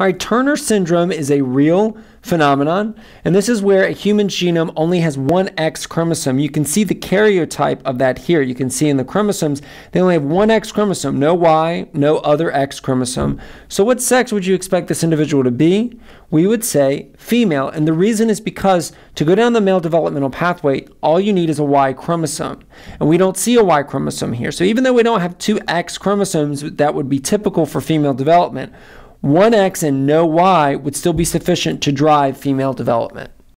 All right, Turner syndrome is a real phenomenon, and this is where a human genome only has one X chromosome. You can see the karyotype of that here. You can see in the chromosomes, they only have one X chromosome, no Y, no other X chromosome. So, what sex would you expect this individual to be? We would say female, and the reason is because to go down the male developmental pathway, all you need is a Y chromosome, and we don't see a Y chromosome here. So, even though we don't have two X chromosomes that would be typical for female development, one X and no Y would still be sufficient to drive female development.